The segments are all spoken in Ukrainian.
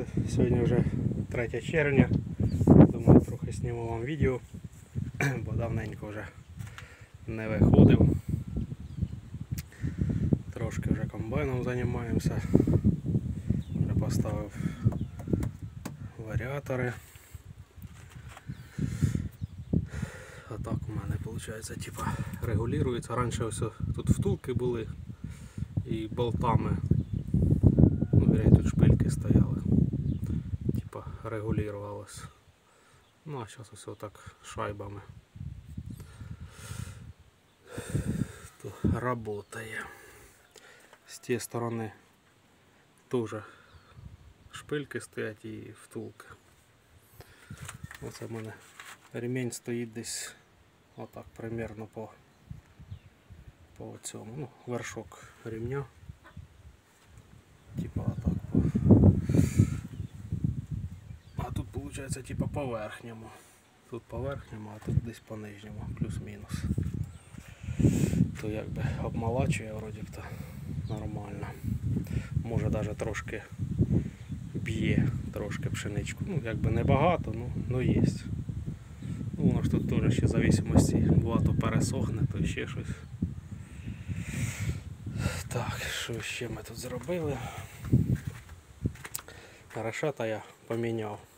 то сьогодні вже 3 червня. Думаю, трохи зніму вам відео, бо давненько вже не виходив. Трошки вже комбайном займаємося. Вже поставив варіатори. А так у мене виходить, типа регулюється. Раніше ось тут втулки були і болтами. Ну, тут шпильки стояли. Типа регулювалось. Ну а зараз ось так шайбами. То работає. З тієї сторони теж шпильки стоять і втулки. Оце в мене ремінь стоїть десь отак примерно по, по цьому. Ну, вершок ремня. Типа отак по. А тут виходить типа по верхньому. Тут по верхньому, а тут десь по нижньому, плюс-мінус. То якби обмалачує вроді то нормально. Може навіть трошки б'є трошки пшеничку. Ну, якби не багато, ну, ну є. Ну, воно ж тут теж ще зависимості багато пересохне, то ще щось. Так, що ще ми тут зробили? Решета я поміняв.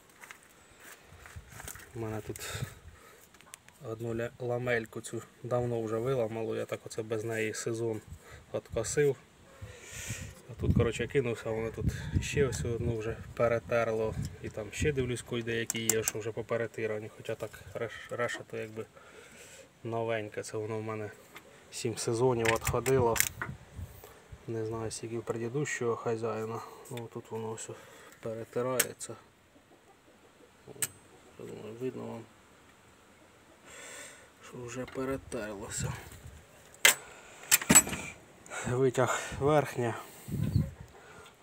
У мене тут одну ламельку цю давно вже виламало, я так оце без неї сезон откосив. А тут коротше кинувся, воно тут ще ось одну вже перетерло. І там ще дивлюсь, кой деякі є, що вже поперетирані. Хоча так реш- решето якби новеньке. Це воно в мене 7 сезонів відходило. Не знаю, скільки предыдущого хазяїна. Ну тут воно все перетирається. Я думаю, видно вам, що вже перетерлося. Витяг верхнє.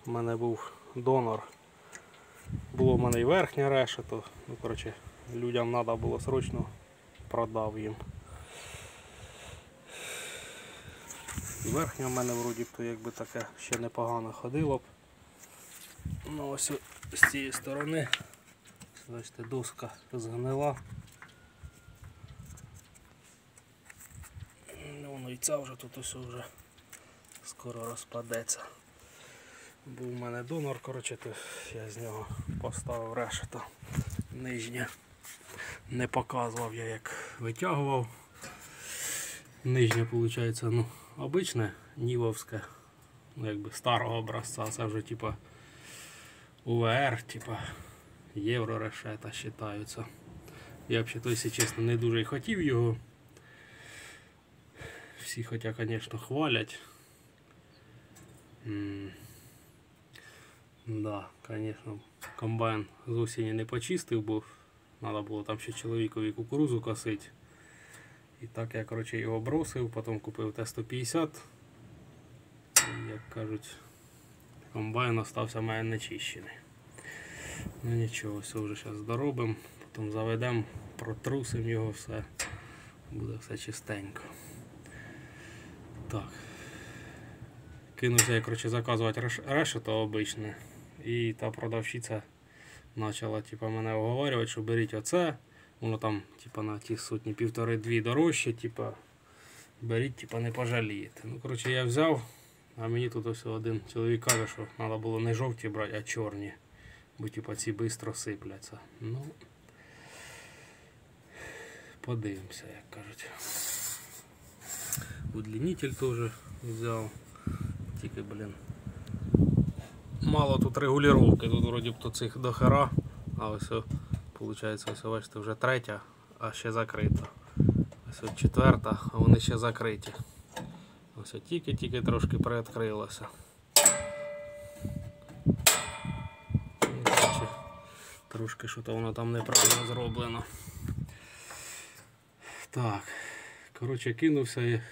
У мене був донор. Було в мене і верхня решето. Ну, коротше, людям треба було срочно продав їм. Верхня в мене вроді то якби таке ще непогано ходило б. Ну ось з цієї сторони, бачите, доска згнила. Ну, воно і ця вже тут ось вже скоро розпадеться. Був у мене донор, коротше, то я з нього поставив решето нижнє. Не показував я як витягував. Нижнє виходить, ну, обичне нівовське, ну якби старого образця, це вже типа УВР, типа євро решета вважаються. Я взагалі, якщо чесно, не дуже й хотів його. Всі хоча, звісно, хвалять. М, Да, звісно, комбайн з осені не почистив, бо треба було там ще чоловікові кукурузу косити. І так я коротше, його бросив, потім купив Т-150. Як кажуть, комбайн остався в мене нечищений. Ну нічого, все вже зараз доробимо, потім заведемо, протрусимо його все. Буде все чистенько. Так. Кинувся я коротше, заказувати реш- решето обичне. І та продавщиця почала типу, мене оговорювати, що беріть оце. Воно там типу, на ті сотні півтори-дві дорожче, типу, беріть, типу, не пожалієте. Ну, коротше, я взяв, а мені тут ось один чоловік каже, що треба було не жовті брати, а чорні. Бо типу, ці швидко сипляться. Ну, подивимося, як кажуть. Удлінитель теж взяв. Тільки, блін. Мало тут регулювання, тут вроді б то цих до хера, а ось виходить, ось бачите, вже третя, а ще закрита. Ось четверта, а вони ще закриті. Ось тільки-тільки трошки приоткрилося. Ну, коротше, Трошки що то воно там неправильно зроблено. Так, коротше, кинувся і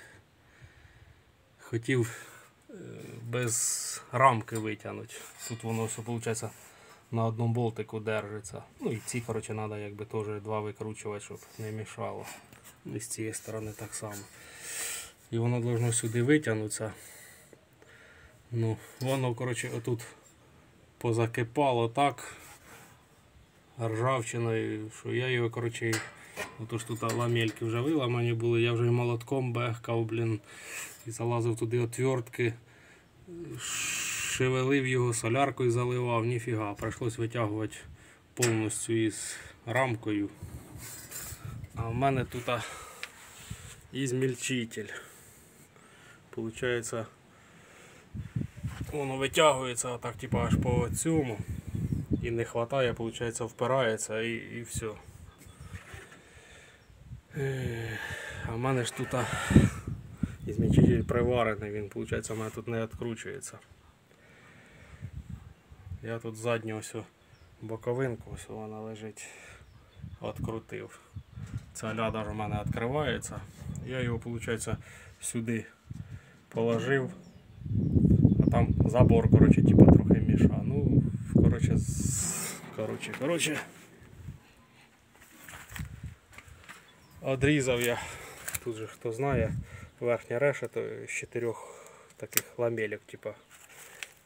хотів е, без рамки витягнути. Тут воно все виходить на одному болтику держиться. Ну і ці, коротше, треба якби теж два викручувати, щоб не мішало. І з цієї сторони так само. І воно должно сюди витягнутися. Ну, воно, коротше, отут позакипало так ржавчиною, що я його, коротше, отож тут ламельки вже виламані були, я вже й молотком бехкав, блін, і залазив туди отвертки, шевелив його, соляркою заливав, ніфіга, прийшлось витягувати повністю із рамкою. А в мене тут ізмільчитель. Получається, воно витягується отак, типу, аж по цьому. І не вистачає, виходить, впирається і, і все. А в мене ж тут а, ізмільчитель приварений, він, виходить, у мене тут не відкручується. Я тут задню ось боковинку, ось вона лежить, відкрутив. Ця ляда ж у мене відкривається. Я його, виходить, сюди положив. А там забор, коротше, типа трохи міша. Ну, коротше, з- коротше, коротше. Одрізав я, тут же хто знає, верхня решето з чотирьох таких ламелек, типа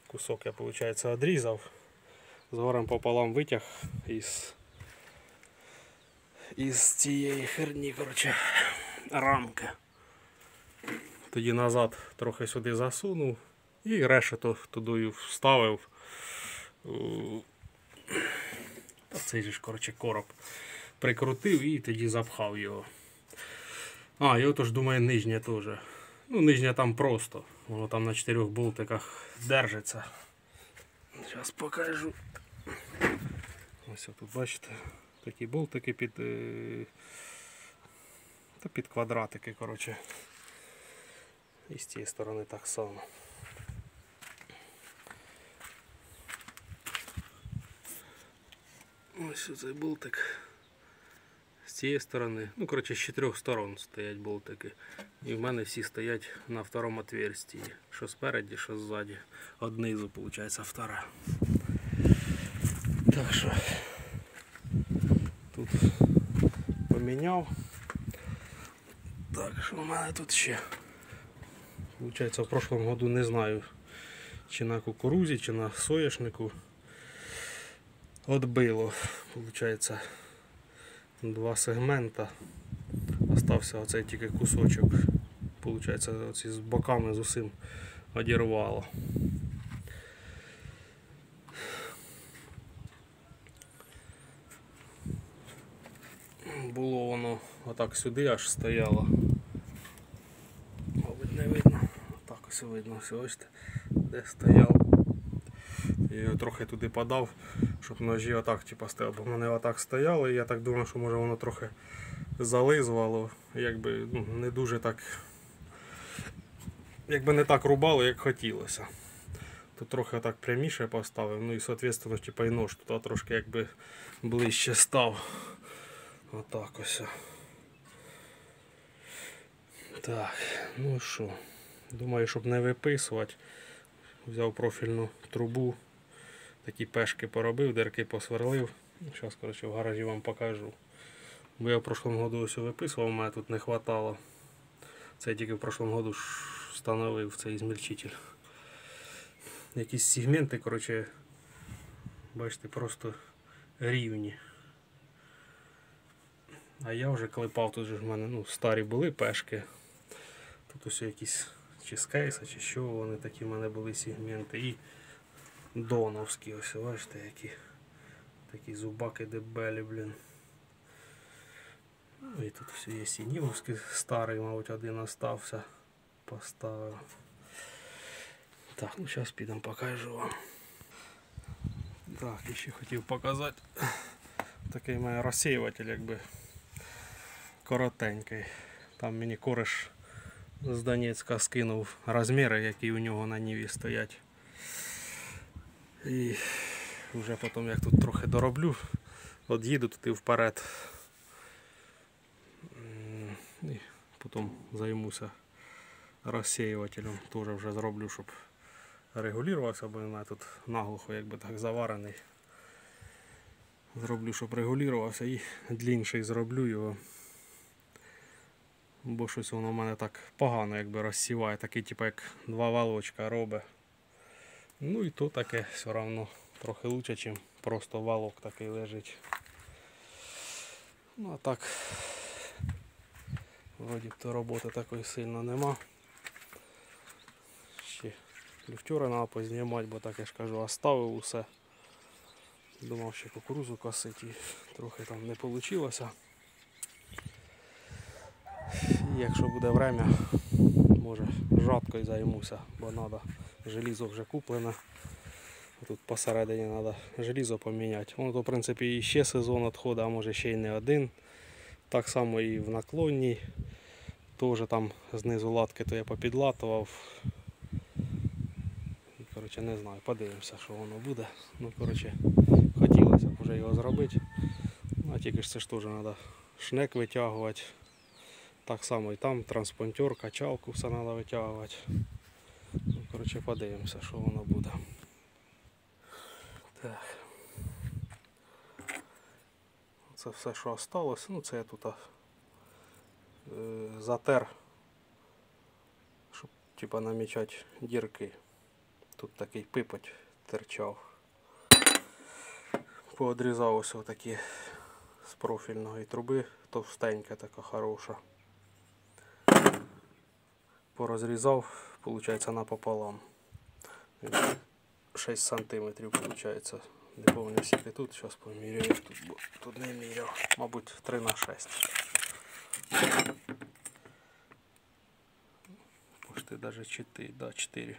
кусок я, виходить, одрізав. Згорем пополам витяг із із цієї херні, коротше, рамки. Тоді назад трохи сюди засунув і решето туди вставив. Цей же ж, коротше, короб прикрутив і тоді запхав його. А, і отож думаю, нижнє теж. Ну, нижнє там просто. Воно там на чотирьох болтиках держиться. Зараз покажу. Ось тут бачите, такі болтики під, е, та під квадратики, коротше. І з цієї сторони так само. Ось цей болтик. З цієї сторони, ну коротше з чотирьох сторон стоять болтики. І в мене всі стоять на второму отверстії. Що спереді, що ззаді. Однизу, виходить, втора. Так що тут поміняв. Так, що у мене тут ще? Получається, в прошлом году не знаю, чи на кукурузі, чи на соняшнику. Отбило, получається, два сегмента. Остався оцей тільки кусочок. Получається, оці з боками з усім одірвало. Було воно отак сюди аж стояло. Мабуть, не видно. Так ось видно, все ось де стояв. Я трохи туди подав, щоб ножі отак типу, стояли. Бо вони отак стояли, і я так думав, що може воно трохи зализувало. Якби ну, не дуже так. Якби не так рубало, як хотілося. Тут трохи так пряміше поставив, ну і соответственно, типу, і нож тут трошки якби ближче став. Отак ось. Так, ну що, думаю, щоб не виписувати, взяв профільну трубу, такі пешки поробив, дирки посверлив. Зараз, коротше, в гаражі вам покажу. Бо я в прошлому году ось виписував, мене тут не хватало. Це я тільки в прошлому году встановив цей змільчитель. Якісь сегменти, коротше, бачите, просто рівні. А я вже клепав, тут же в мене ну, старі були пешки. Тут ось якісь чи з чи що вони такі в мене були сегменти. І доновські, ось бачите, які такі зубаки дебелі, блін. Ну і тут все є сінівський старий, мабуть, один остався. Поставив. Так, ну зараз підемо покажу вам. Так, і ще хотів показати. Такий має розсіюватель, якби коротенький. Там мені кореш з Донецька скинув розміри, які у нього на ніві стоять. І вже потім як тут трохи дороблю, от їду туди вперед. І потім займуся розсіювателем. Теж вже зроблю, щоб регулювався, бо мене тут наглухо якби так заварений. Зроблю, щоб регулювався і длінший зроблю його. Бо щось воно в мене так погано якби розсіває, такий типу як два волочка робить. Ну і то таке все одно Трохи лучше, ніж просто валок такий лежить. Ну а так, вроді б то роботи такої сильно нема. Ще люфтера треба познімати, бо так я ж кажу, оставив усе. Думав ще кукурузу косити і трохи там не вийшло. Якщо буде время, може жаткою займуся, бо треба желізо вже куплене. Тут посередині треба желізо поміняти. Воно в принципі, і ще сезон відходить, а може ще й не один. Так само і в наклонній. Теж там знизу латки то я попідлатував. Коротше, не знаю, подивимося, що воно буде. Ну, коротше, хотілося б вже його зробити. Ну, А тільки ж це ж теж треба шнек витягувати. Так само і там транспонтер, качалку все треба витягувати. Ну, коротше, подивимося, що воно буде. Так. Це все, що осталось. Ну, це я тут е, затер, щоб типа намічати дірки. Тут такий пипоть терчав. Поодрізав ось отакі з профільної труби, товстенька така хороша. Порозрізав, виходить, напополам. 6 сантиметрів виходить. Не пам'ятаю скільки тут, зараз поміряю. Тут, тут не міряв. Мабуть 3 на 6. Пошти даже 4, да, 4.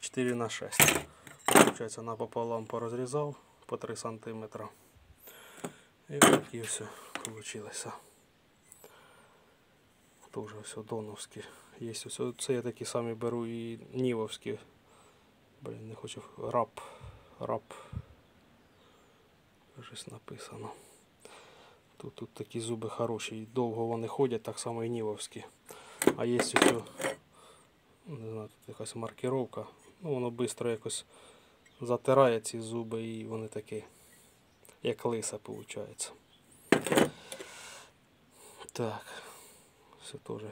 4 на 6. Получается напополам порозрізав по 3 сантиметра. І такі все вийшло. Тоже все доновські. Є ось це я такі самі беру і нівовські. Блін, не хочу раб. Раб. Щось написано. Тут, тут такі зуби хороші. Довго вони ходять, так само і нівовські. А є ось, не знаю, тут якась маркировка. Ну, воно швидко якось затирає ці зуби і вони такі, як лиса, виходить. Так, все теж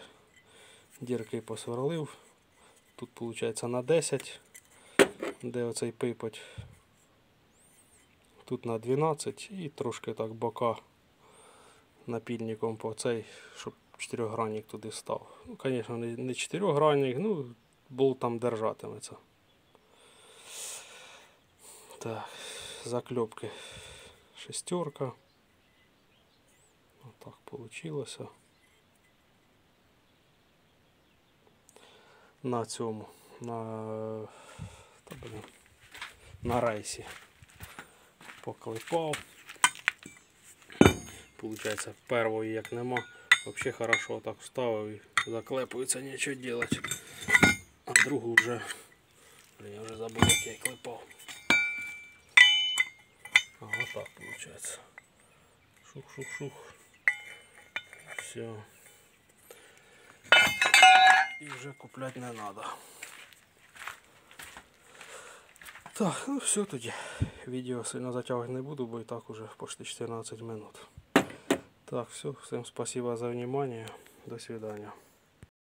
дірки посверлив. Тут виходить на 10, де оцей пипоть. Тут на 12 і трошки так бока напільником по цей, щоб чотирьохгранник туди став. Ну, звісно, не, не чотирьохгранник, ну, болт там держатиметься. Так, заклепки шестерка. Вот так получилось. На цьому, на, на рейсі поклепав. Получається, первої як нема, взагалі хорошо так вставив і заклепується, нічого делать. А другу вже, блін, я вже забув, як я її клепав. Ага, так получается. Шух-шух-шух. Все. І вже купляти не надо. Так, ну все тоді. Відео сильно затягувати не буду, бо і так уже почти 14 минут. Так, все, всем спасибо за внимание. До свидания.